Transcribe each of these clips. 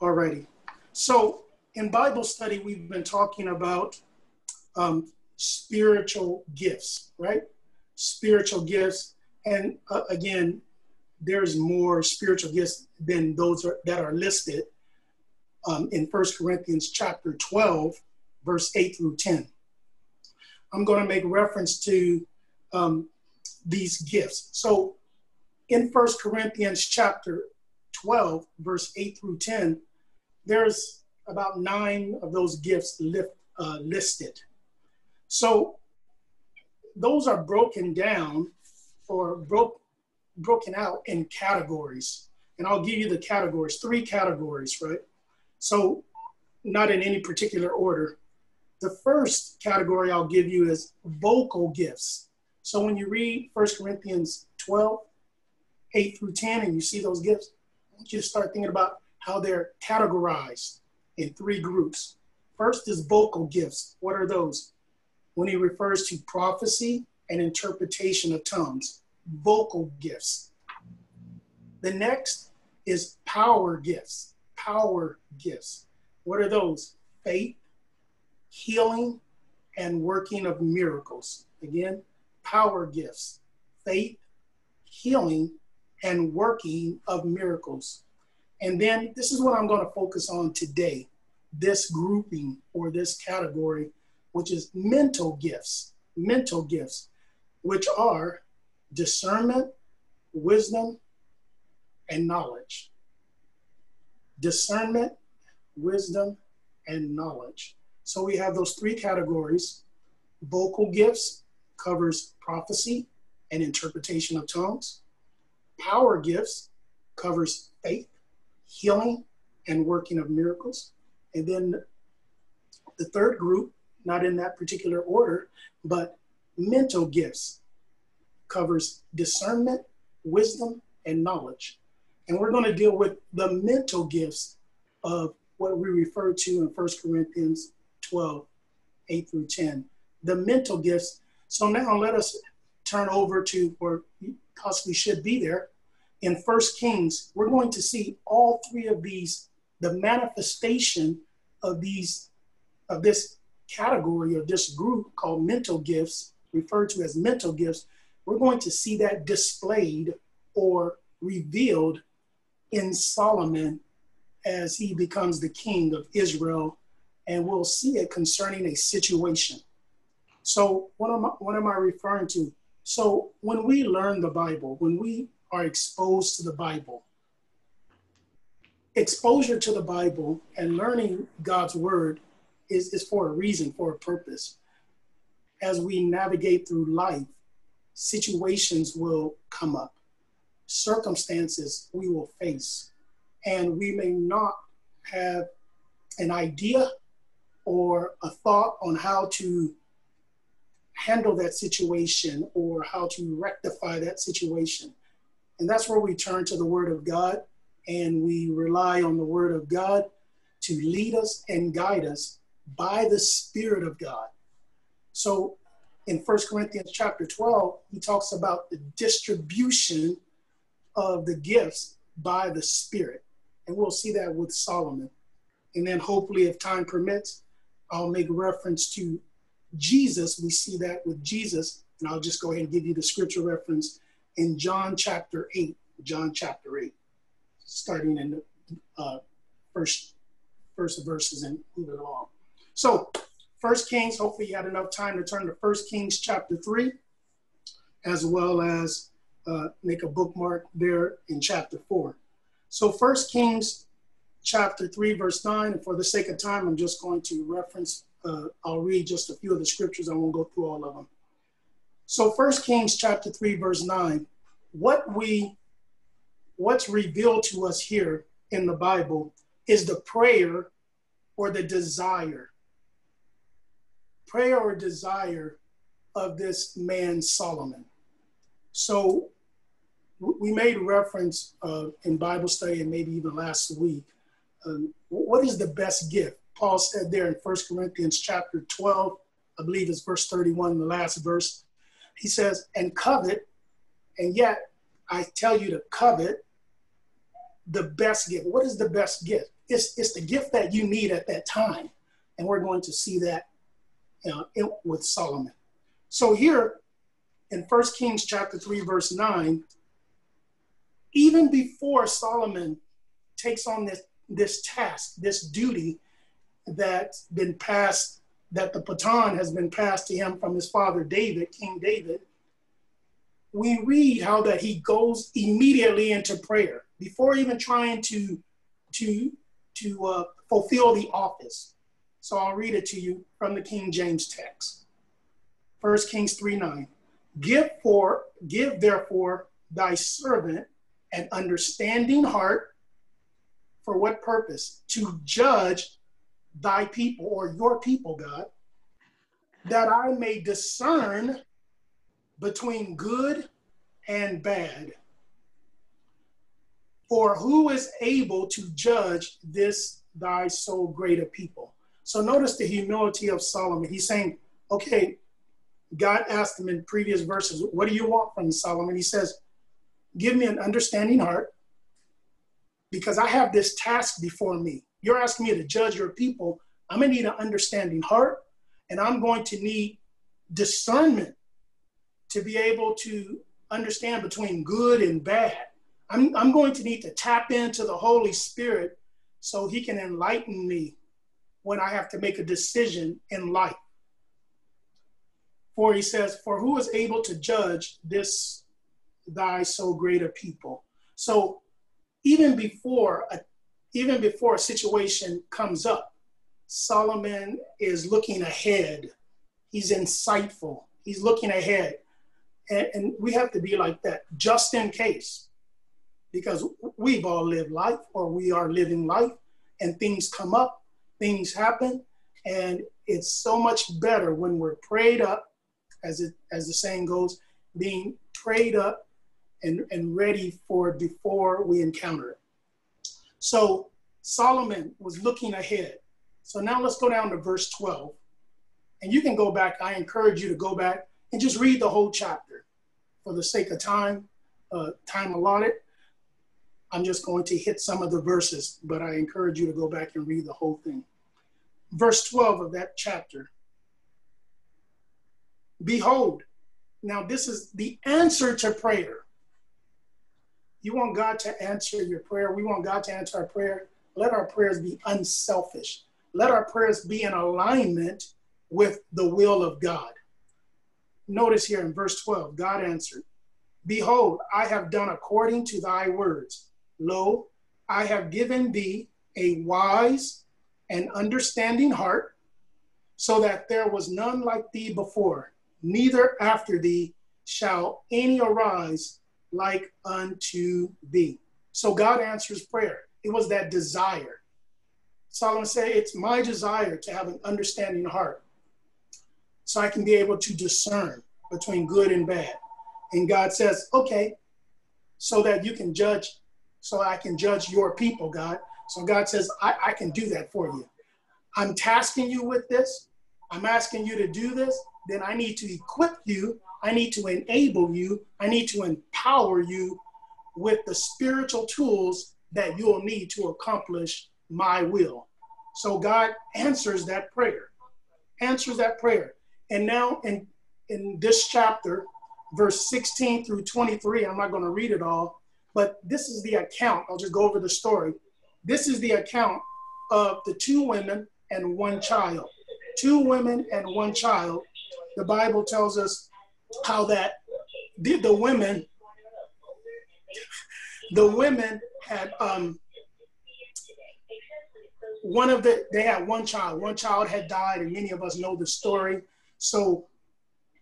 already. So in Bible study, we've been talking about um, spiritual gifts, right? Spiritual gifts. And uh, again, there's more spiritual gifts than those are, that are listed um, in First Corinthians chapter 12, verse 8 through 10. I'm going to make reference to um, these gifts. So in First Corinthians chapter 12, verse 8 through 10, there's about nine of those gifts lift, uh, listed. So those are broken down or broke, broken out in categories. And I'll give you the categories, three categories, right? So not in any particular order. The first category I'll give you is vocal gifts. So when you read 1 Corinthians 12, 8 through 10, and you see those gifts, want you to start thinking about how they're categorized in three groups. First is vocal gifts. What are those? When he refers to prophecy and interpretation of tongues, vocal gifts. The next is power gifts. Power gifts. What are those? Faith, healing, and working of miracles. Again, power gifts, faith, healing, and working of miracles. And then this is what I'm going to focus on today this grouping or this category, which is mental gifts, mental gifts, which are discernment, wisdom, and knowledge. Discernment, wisdom, and knowledge. So we have those three categories. Vocal gifts covers prophecy and interpretation of tongues. Power gifts covers faith, healing, and working of miracles. And then the third group, not in that particular order, but mental gifts covers discernment, wisdom, and knowledge. And we're going to deal with the mental gifts of what we refer to in 1 Corinthians 12, 8 through 10. The mental gifts. So now let us turn over to, or possibly should be there, in First Kings, we're going to see all three of these, the manifestation of these, of this category or this group called mental gifts, referred to as mental gifts. We're going to see that displayed or revealed in Solomon as he becomes the king of Israel, and we'll see it concerning a situation. So, what am I, what am I referring to? So, when we learn the Bible, when we are exposed to the Bible. Exposure to the Bible and learning God's word is, is for a reason, for a purpose. As we navigate through life, situations will come up, circumstances we will face, and we may not have an idea or a thought on how to handle that situation or how to rectify that situation. And that's where we turn to the Word of God and we rely on the Word of God to lead us and guide us by the Spirit of God. So in 1 Corinthians chapter 12, he talks about the distribution of the gifts by the Spirit. And we'll see that with Solomon. And then hopefully, if time permits, I'll make reference to Jesus. We see that with Jesus. And I'll just go ahead and give you the scripture reference in John chapter 8, John chapter 8, starting in the uh, first, first verses and moving along. So, First Kings, hopefully you had enough time to turn to First Kings chapter 3, as well as uh, make a bookmark there in chapter 4. So, First Kings chapter 3, verse 9, and for the sake of time, I'm just going to reference, uh, I'll read just a few of the scriptures, I won't go through all of them. So First Kings chapter 3 verse 9, what we what's revealed to us here in the Bible is the prayer or the desire. Prayer or desire of this man Solomon. So we made reference uh, in Bible study and maybe even last week. Um, what is the best gift? Paul said there in First Corinthians chapter 12, I believe it's verse 31, the last verse. He says, and covet, and yet I tell you to covet the best gift. What is the best gift? it's, it's the gift that you need at that time. And we're going to see that you know, with Solomon. So here in First Kings chapter 3, verse 9, even before Solomon takes on this, this task, this duty that's been passed, that the baton has been passed to him from his father David, King David, we read how that he goes immediately into prayer before even trying to to to uh, fulfill the office. So I'll read it to you from the King James text. First Kings 3 9. Give for give therefore thy servant an understanding heart for what purpose? To judge thy people or your people, God, that I may discern between good and bad. For who is able to judge this thy so great a people? So notice the humility of Solomon. He's saying, okay, God asked him in previous verses, what do you want from Solomon? He says, give me an understanding heart because I have this task before me. You're asking me to judge your people. I'm going to need an understanding heart and I'm going to need discernment to be able to understand between good and bad. I'm, I'm going to need to tap into the Holy Spirit so he can enlighten me when I have to make a decision in life. For he says, For who is able to judge this thy so great a people? So even before a, even before a situation comes up, Solomon is looking ahead. He's insightful. He's looking ahead. And, and we have to be like that just in case, because we've all lived life or we are living life and things come up, things happen. And it's so much better when we're prayed up, as, it, as the saying goes, being prayed up and, and ready for before we encounter it. So Solomon was looking ahead. So now let's go down to verse 12. And you can go back. I encourage you to go back and just read the whole chapter for the sake of time, uh, time allotted. I'm just going to hit some of the verses, but I encourage you to go back and read the whole thing. Verse 12 of that chapter. Behold, now this is the answer to prayer. You want God to answer your prayer. We want God to answer our prayer. Let our prayers be unselfish. Let our prayers be in alignment with the will of God. Notice here in verse 12, God answered, Behold, I have done according to thy words. Lo, I have given thee a wise and understanding heart, so that there was none like thee before, neither after thee shall any arise like unto thee. So God answers prayer. It was that desire. Solomon said, It's my desire to have an understanding heart so I can be able to discern between good and bad. And God says, Okay, so that you can judge, so I can judge your people, God. So God says, I, I can do that for you. I'm tasking you with this. I'm asking you to do this. Then I need to equip you I need to enable you, I need to empower you with the spiritual tools that you'll need to accomplish my will. So God answers that prayer, answers that prayer. And now in, in this chapter, verse 16 through 23, I'm not going to read it all, but this is the account. I'll just go over the story. This is the account of the two women and one child. Two women and one child. The Bible tells us how that the, the women the women had um one of the they had one child. One child had died and many of us know the story. So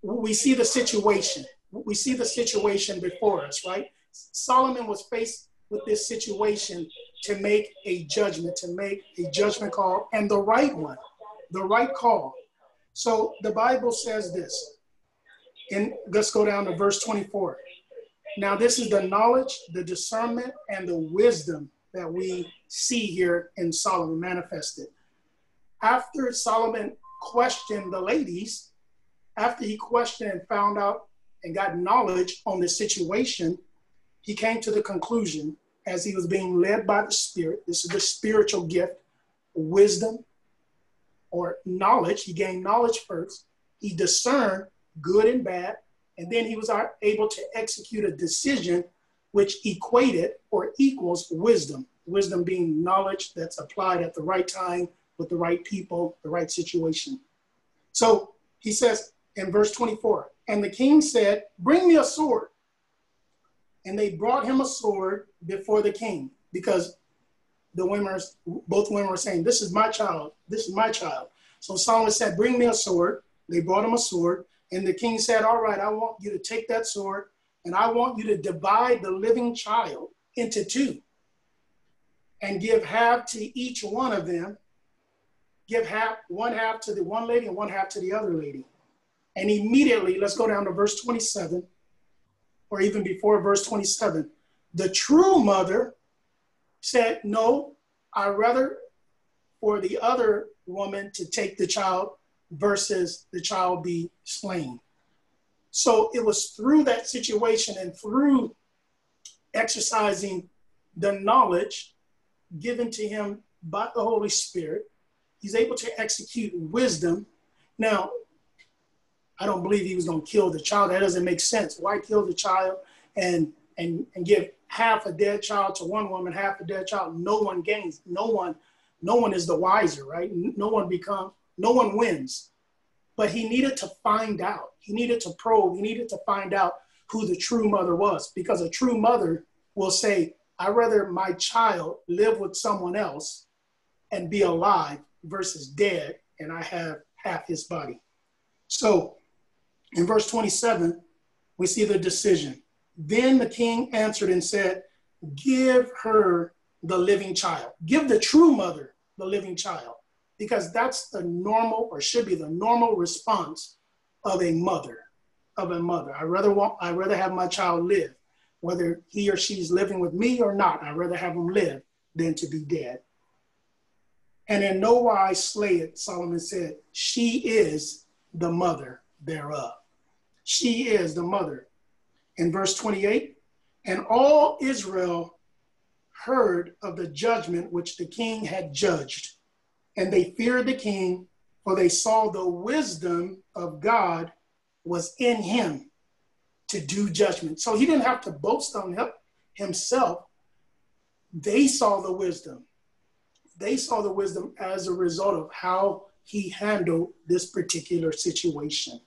we see the situation. We see the situation before us right? Solomon was faced with this situation to make a judgment to make a judgment call and the right one the right call. So the bible says this and let's go down to verse 24. Now, this is the knowledge, the discernment, and the wisdom that we see here in Solomon manifested. After Solomon questioned the ladies, after he questioned and found out and got knowledge on the situation, he came to the conclusion as he was being led by the Spirit. This is the spiritual gift, wisdom or knowledge. He gained knowledge first. He discerned good and bad. And then he was able to execute a decision which equated or equals wisdom. Wisdom being knowledge that's applied at the right time with the right people, the right situation. So he says in verse 24, and the king said, Bring me a sword. And they brought him a sword before the king because the women, both women were saying, This is my child. This is my child. So Solomon said, Bring me a sword. They brought him a sword. And the king said, All right, I want you to take that sword and I want you to divide the living child into two and give half to each one of them. Give half, one half to the one lady and one half to the other lady. And immediately, let's go down to verse 27, or even before verse 27. The true mother said, No, I'd rather for the other woman to take the child versus the child be slain. So it was through that situation and through exercising the knowledge given to him by the Holy Spirit, he's able to execute wisdom. Now, I don't believe he was going to kill the child. That doesn't make sense. Why kill the child and and and give half a dead child to one woman, half a dead child? No one gains. No one, no one is the wiser, right? No one becomes. No one wins. But he needed to find out. He needed to probe. He needed to find out who the true mother was, because a true mother will say, "I'd rather my child live with someone else and be alive versus dead, and I have half his body." So in verse 27, we see the decision. Then the king answered and said, Give her the living child. Give the true mother the living child, because that's the normal or should be the normal response of a mother. Of a mother. I rather want I rather have my child live, whether he or she's living with me or not. I'd rather have him live than to be dead. And in no wise slay it, Solomon said, she is the mother thereof. She is the mother. In verse 28, and all Israel heard of the judgment which the king had judged, and they feared the king, for they saw the wisdom of God was in him to do judgment. So he didn't have to boast on himself. They saw the wisdom. They saw the wisdom as a result of how he handled this particular situation.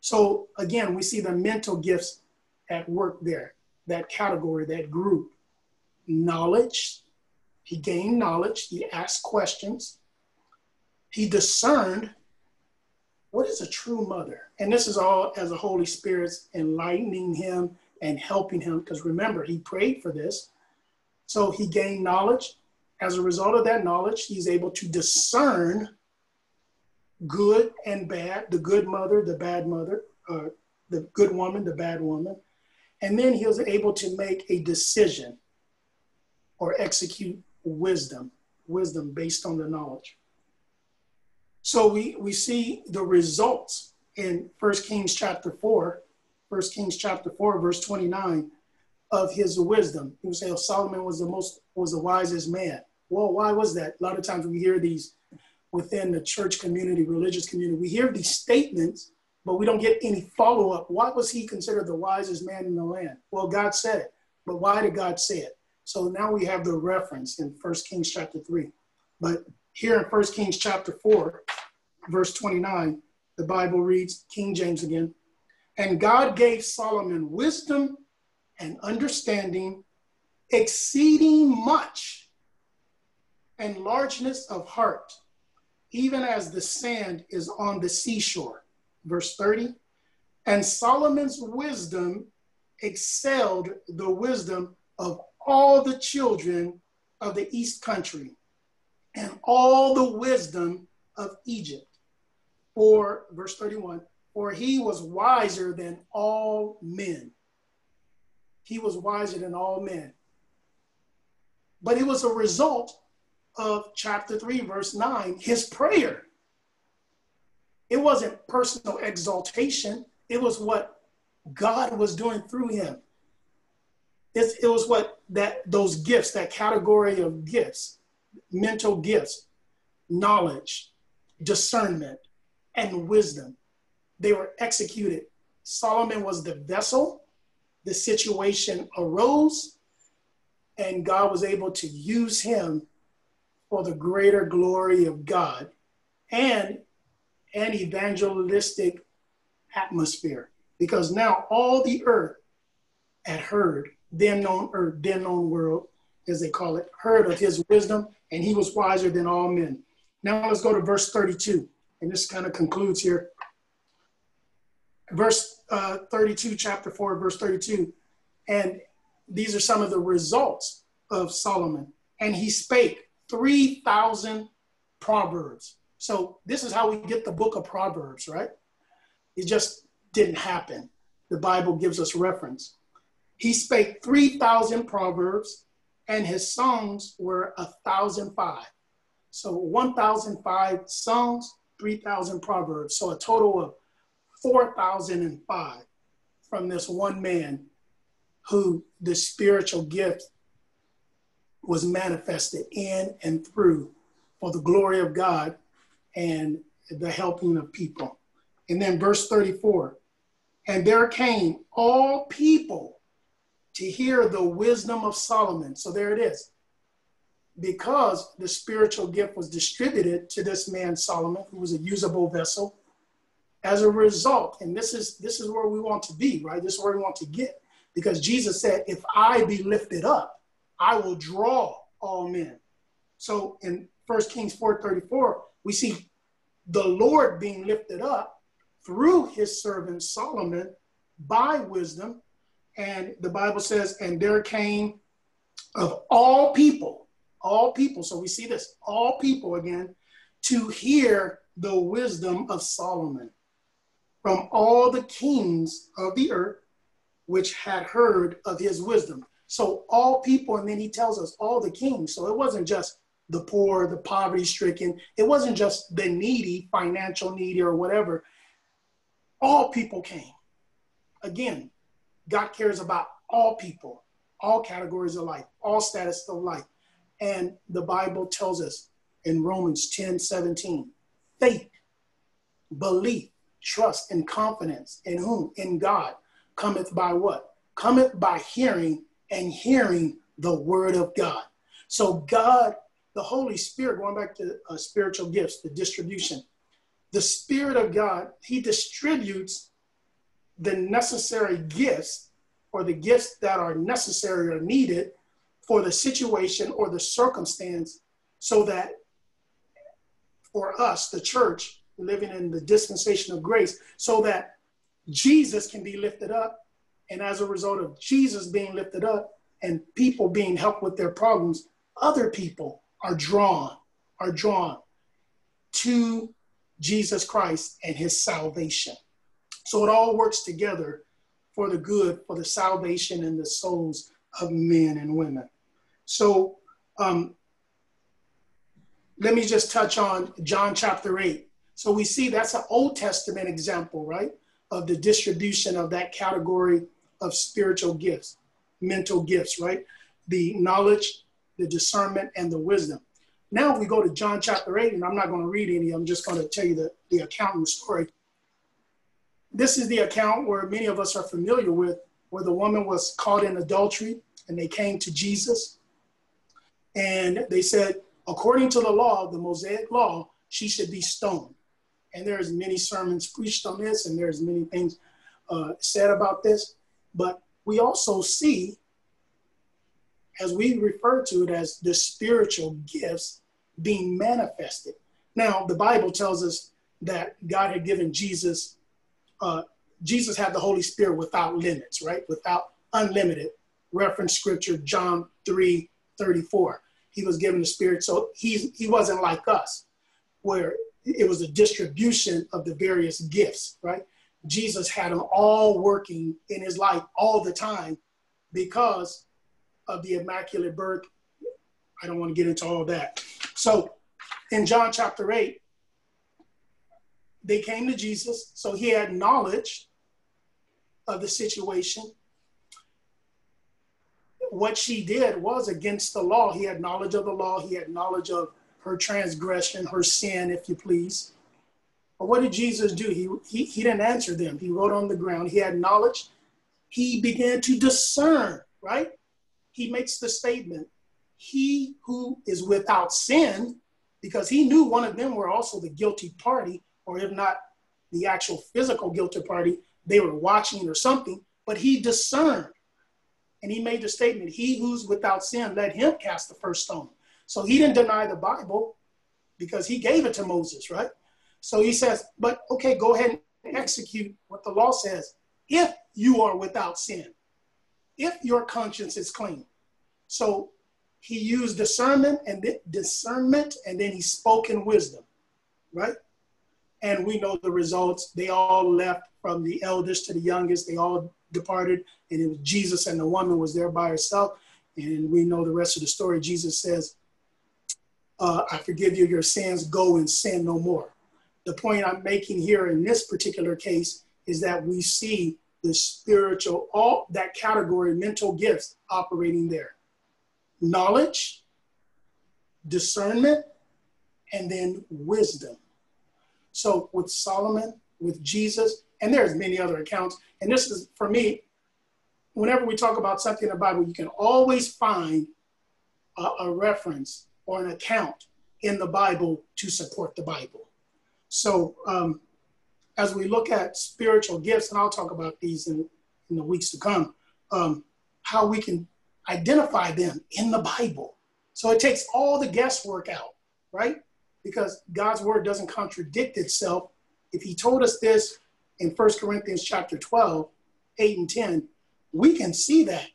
So again, we see the mental gifts at work there, that category, that group. Knowledge, he gained knowledge, he asked questions, he discerned what is a true mother. And this is all as the Holy Spirit's enlightening him and helping him, because remember, he prayed for this. So he gained knowledge. As a result of that knowledge, he's able to discern good and bad, the good mother, the bad mother, uh, the good woman, the bad woman. And then he was able to make a decision or execute wisdom, wisdom based on the knowledge. So we, we see the results in First Kings chapter 4, 1 Kings chapter 4, verse 29 of his wisdom. He would say, oh, Solomon was the most was the wisest man. Well, why was that? A lot of times we hear these within the church community, religious community. We hear these statements, but we don't get any follow up. Why was he considered the wisest man in the land? Well, God said it, but why did God say it? So now we have the reference in 1 Kings chapter 3. But here in 1 Kings chapter 4, verse 29, the Bible reads, King James again, and God gave Solomon wisdom and understanding exceeding much and largeness of heart even as the sand is on the seashore. Verse 30. And Solomon's wisdom excelled the wisdom of all the children of the east country and all the wisdom of Egypt. For, verse 31, for he was wiser than all men. He was wiser than all men. But it was a result of chapter 3, verse 9, his prayer. It wasn't personal exaltation, it was what God was doing through him. it, it was what that those gifts, that category of gifts, mental gifts, knowledge, discernment, and wisdom. They were executed. Solomon was the vessel. The situation arose, and God was able to use him for the greater glory of God and an evangelistic atmosphere. Because now all the earth had heard then known earth, then known world, as they call it, heard of his wisdom, and he was wiser than all men. Now let's go to verse 32, and this kind of concludes here. Verse uh, 32, chapter 4, verse 32. And these are some of the results of Solomon. And he spake 3,000 proverbs. So this is how we get the book of Proverbs, right? It just didn't happen. The Bible gives us reference. He spake 3,000 proverbs, and his songs were a thousand five. So 1,005 songs, 3,000 proverbs. So a total of 4,005 from this one man who the spiritual gift was manifested in and through for the glory of God and the helping of people. And then verse 34 and there came all people to hear the wisdom of Solomon. So there it is. Because the spiritual gift was distributed to this man Solomon, who was a usable vessel, as a result, and this is this is where we want to be, right? This is where we want to get. Because Jesus said, if I be lifted up, I will draw all men. So in 1 Kings 4:34, we see the Lord being lifted up through his servant Solomon by wisdom and the Bible says, and there came of all people, all people. So we see this, all people again, to hear the wisdom of Solomon from all the kings of the earth, which had heard of his wisdom. So all people, and then he tells us all the kings. So it wasn't just the poor, the poverty stricken. It wasn't just the needy, financial needy or whatever. All people came. Again, God cares about all people, all categories of life, all status of life. And the Bible tells us in Romans 10 17, faith, belief, trust, and confidence in whom? In God cometh by what? Cometh by hearing and hearing the word of God. So, God, the Holy Spirit, going back to uh, spiritual gifts, the distribution, the Spirit of God, He distributes the necessary gifts or the gifts that are necessary or needed for the situation or the circumstance so that for us, the church, living in the dispensation of grace, so that Jesus can be lifted up. And as a result of Jesus being lifted up and people being helped with their problems, other people are drawn, are drawn to Jesus Christ and his salvation. So it all works together for the good, for the salvation and the souls of men and women. So um, let me just touch on John chapter 8. So we see that's an Old Testament example, right, of the distribution of that category of spiritual gifts, mental gifts, right? The knowledge, the discernment, and the wisdom. Now if we go to John chapter 8, and I'm not going to read any, I'm just going to tell you the, the account and the story this is the account where many of us are familiar with, where the woman was caught in adultery and they came to Jesus. And they said, according to the law, the Mosaic law, she should be stoned. And there's many sermons preached on this, and there's many things uh, said about this. But we also see, as we refer to it as the spiritual gifts being manifested. Now, the Bible tells us that God had given Jesus uh, Jesus had the Holy Spirit without limits, right? Without unlimited. Reference scripture, John 3 34. He was given the Spirit. So he, he wasn't like us, where it was a distribution of the various gifts, right? Jesus had them all working in his life all the time because of the immaculate birth. I don't want to get into all that. So in John chapter 8, they came to Jesus, so he had knowledge of the situation. what she did was against the law. He had knowledge of the law, he had knowledge of her transgression, her sin, if you please. But what did Jesus do? He, he, he didn't answer them. He wrote on the ground. He had knowledge. He began to discern, right? He makes the statement, he who is without sin, because he knew one of them were also the guilty party, or if not the actual physical guilty party, they were watching or something, but he discerned. And he made the statement, he who's without sin, let him cast the first stone. So he didn't deny the Bible because he gave it to Moses, right? So he says, but okay, go ahead and execute what the law says if you are without sin, if your conscience is clean. So he used discernment and discernment, and then he spoke in wisdom, right? And we know the results. They all left from the eldest to the youngest. They all departed, and it was Jesus and the woman was there by herself. And we know the rest of the story. Jesus says, uh, I forgive you your sins, go and sin no more. The point I'm making here in this particular case is that we see the spiritual, all that category, mental gifts operating there knowledge, discernment, and then wisdom. So with Solomon, with Jesus, and there's many other accounts. And this is for me, whenever we talk about something in the Bible, you can always find a, a reference or an account in the Bible to support the Bible. So um, as we look at spiritual gifts, and I'll talk about these in, in the weeks to come, um, how we can identify them in the Bible. So it takes all the guesswork out, right? Because God's word doesn't contradict itself. If he told us this in 1 Corinthians chapter 12, 8 and 10, we can see that.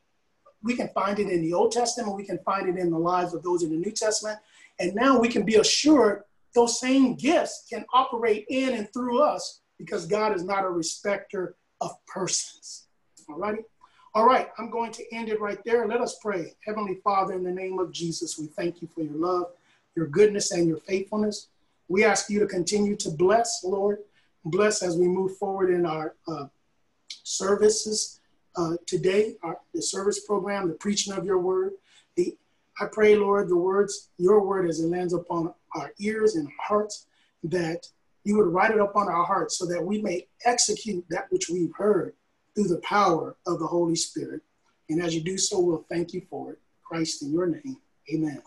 We can find it in the Old Testament, we can find it in the lives of those in the New Testament. And now we can be assured those same gifts can operate in and through us because God is not a respecter of persons. All righty? All right, I'm going to end it right there. Let us pray. Heavenly Father, in the name of Jesus, we thank you for your love, your goodness, and your faithfulness. We ask you to continue to bless, Lord. Bless as we move forward in our uh, services uh, today, our, the service program, the preaching of your word. The, I pray, Lord, the words, your word as it lands upon our ears and hearts, that you would write it upon our hearts so that we may execute that which we've heard through the power of the Holy Spirit. And as you do so, we'll thank you for it. Christ, in your name, amen.